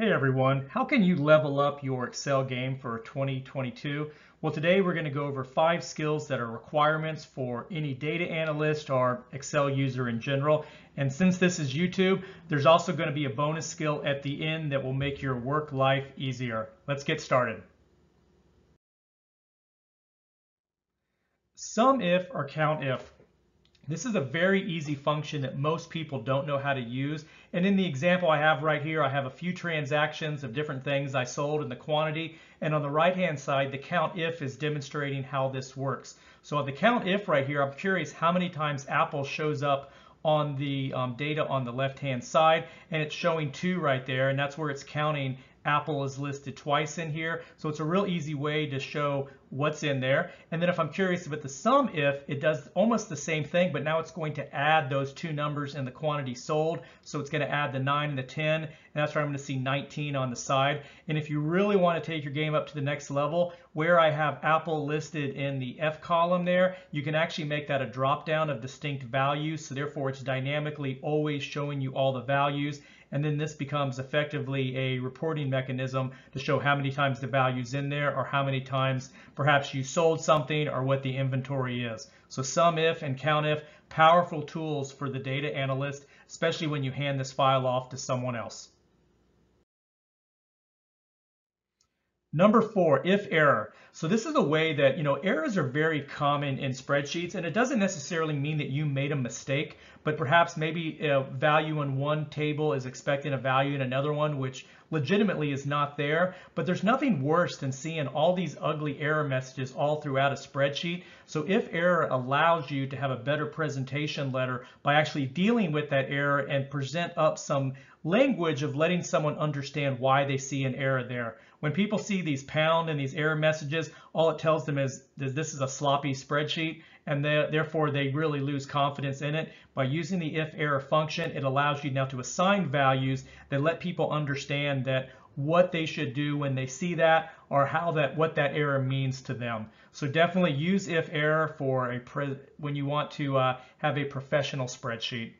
Hey everyone, how can you level up your Excel game for 2022? Well, today we're going to go over five skills that are requirements for any data analyst or Excel user in general. And since this is YouTube, there's also going to be a bonus skill at the end that will make your work life easier. Let's get started. Sum if or count if. This is a very easy function that most people don't know how to use. And in the example I have right here, I have a few transactions of different things I sold and the quantity. And on the right-hand side, the count if is demonstrating how this works. So on the count if right here, I'm curious how many times Apple shows up on the um, data on the left-hand side. And it's showing two right there. And that's where it's counting Apple is listed twice in here. So it's a real easy way to show what's in there. And then if I'm curious about the sum if, it does almost the same thing, but now it's going to add those two numbers in the quantity sold. So it's going to add the 9 and the 10, and that's where I'm going to see 19 on the side. And if you really want to take your game up to the next level, where I have Apple listed in the F column there, you can actually make that a drop down of distinct values. So therefore it's dynamically always showing you all the values and then this becomes effectively a reporting mechanism to show how many times the value's in there or how many times perhaps you sold something or what the inventory is. So sum if and count if, powerful tools for the data analyst, especially when you hand this file off to someone else. Number four, if error. So this is a way that, you know, errors are very common in spreadsheets and it doesn't necessarily mean that you made a mistake, but perhaps maybe a value in one table is expecting a value in another one, which legitimately is not there. But there's nothing worse than seeing all these ugly error messages all throughout a spreadsheet. So if error allows you to have a better presentation letter by actually dealing with that error and present up some language of letting someone understand why they see an error there. When people see these pound and these error messages, all it tells them is that this is a sloppy spreadsheet, and therefore they really lose confidence in it. By using the if error function, it allows you now to assign values that let people understand that what they should do when they see that or how that what that error means to them. So definitely use if error for a when you want to uh, have a professional spreadsheet.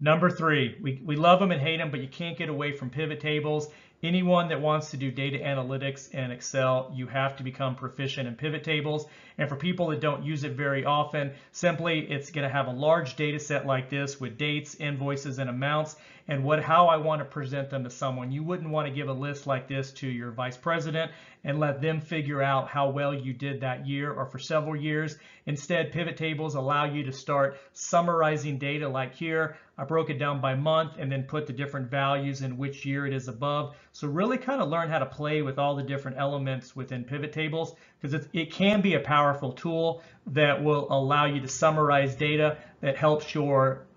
Number three, we, we love them and hate them, but you can't get away from pivot tables. Anyone that wants to do data analytics in Excel, you have to become proficient in pivot tables. And for people that don't use it very often, simply it's going to have a large data set like this with dates, invoices, and amounts, and what how I want to present them to someone. You wouldn't want to give a list like this to your vice president and let them figure out how well you did that year or for several years. Instead, pivot tables allow you to start summarizing data like here. I broke it down by month and then put the different values in which year it is above. So really kind of learn how to play with all the different elements within pivot tables because it can be a powerful tool that will allow you to summarize data that helps your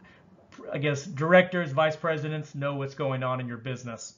I guess directors, vice presidents know what's going on in your business.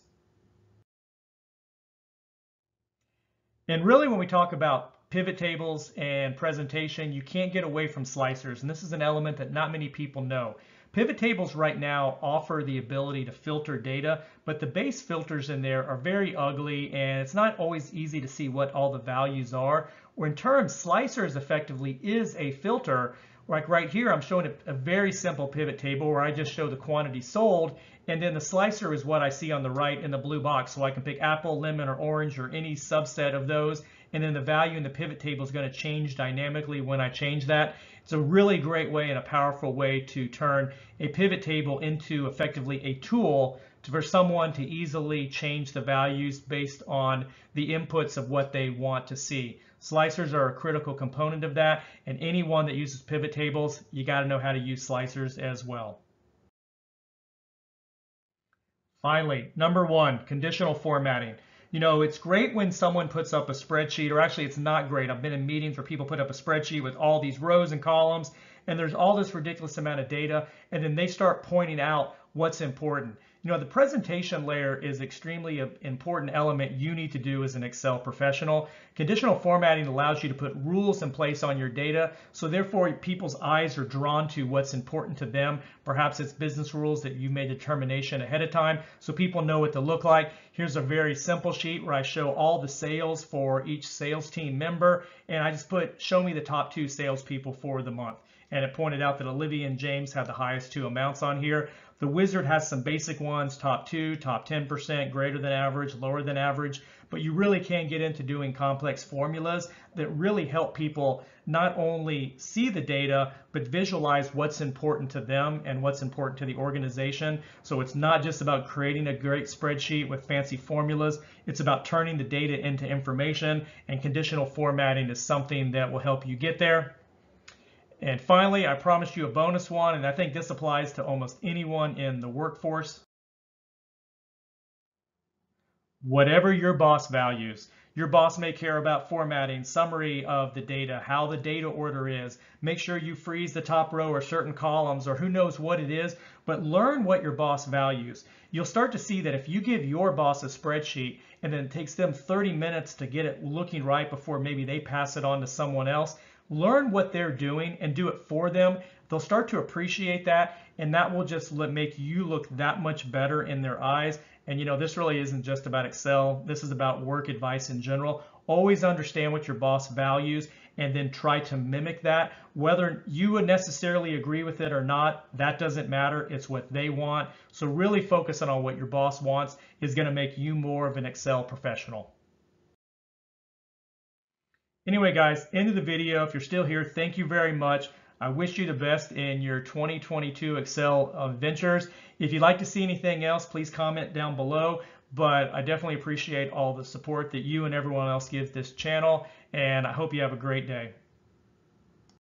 And really when we talk about pivot tables and presentation, you can't get away from slicers. And this is an element that not many people know. Pivot tables right now offer the ability to filter data, but the base filters in there are very ugly and it's not always easy to see what all the values are. Or in terms, slicers effectively is a filter. Like right here, I'm showing a, a very simple pivot table where I just show the quantity sold and then the slicer is what I see on the right in the blue box. So I can pick apple, lemon, or orange, or any subset of those. And then the value in the pivot table is going to change dynamically when I change that. It's a really great way and a powerful way to turn a pivot table into effectively a tool to, for someone to easily change the values based on the inputs of what they want to see. Slicers are a critical component of that, and anyone that uses pivot tables, you got to know how to use slicers as well. Finally, number one, conditional formatting. You know, it's great when someone puts up a spreadsheet, or actually it's not great. I've been in meetings where people put up a spreadsheet with all these rows and columns, and there's all this ridiculous amount of data, and then they start pointing out what's important. You know, the presentation layer is extremely uh, important element you need to do as an Excel professional. Conditional formatting allows you to put rules in place on your data, so therefore people's eyes are drawn to what's important to them. Perhaps it's business rules that you made determination ahead of time, so people know what to look like. Here's a very simple sheet where I show all the sales for each sales team member, and I just put, show me the top two salespeople for the month and it pointed out that Olivia and James had the highest two amounts on here. The Wizard has some basic ones, top two, top 10%, greater than average, lower than average, but you really can get into doing complex formulas that really help people not only see the data, but visualize what's important to them and what's important to the organization. So it's not just about creating a great spreadsheet with fancy formulas, it's about turning the data into information and conditional formatting is something that will help you get there. And finally, I promised you a bonus one, and I think this applies to almost anyone in the workforce. Whatever your boss values, your boss may care about formatting, summary of the data, how the data order is. Make sure you freeze the top row or certain columns or who knows what it is, but learn what your boss values. You'll start to see that if you give your boss a spreadsheet and then it takes them 30 minutes to get it looking right before maybe they pass it on to someone else, learn what they're doing and do it for them. They'll start to appreciate that, and that will just make you look that much better in their eyes. And you know, this really isn't just about Excel. This is about work advice in general. Always understand what your boss values and then try to mimic that. Whether you would necessarily agree with it or not, that doesn't matter. It's what they want. So really focusing on what your boss wants is going to make you more of an Excel professional. Anyway, guys, end of the video. If you're still here, thank you very much. I wish you the best in your 2022 Excel ventures. If you'd like to see anything else, please comment down below. But I definitely appreciate all the support that you and everyone else gives this channel, and I hope you have a great day.